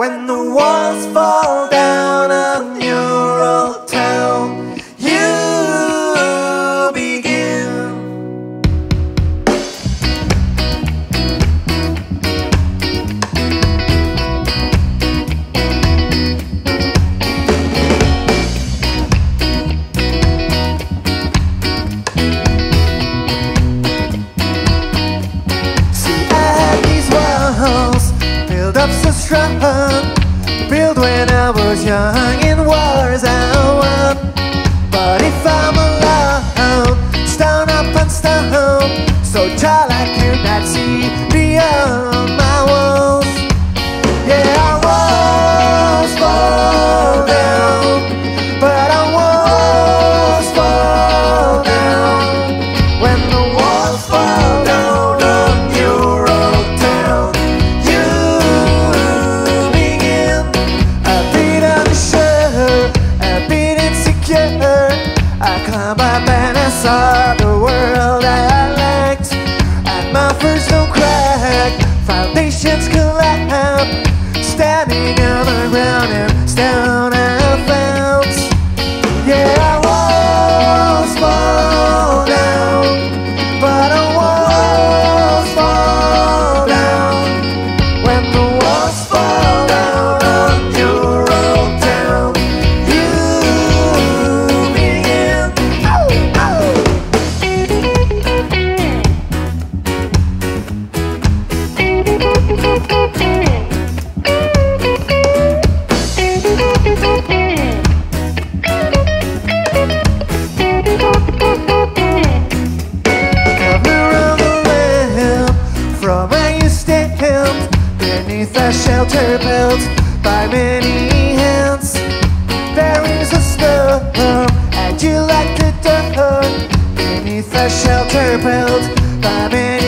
When the walls fall down strong, built when I was young in wars I won. But if saw the world I liked, and my first don't crack, foundations collapse, standing a shelter built by many hands. There is a storm, and you like the dawn beneath a shelter built by many